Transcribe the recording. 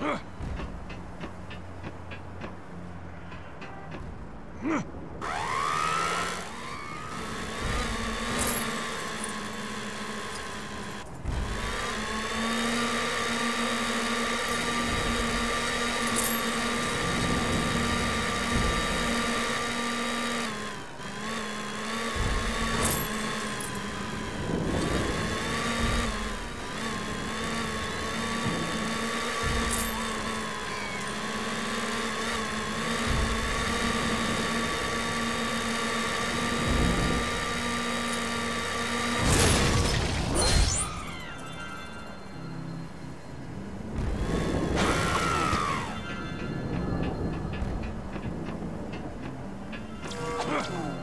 Huh? Huh?